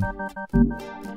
one.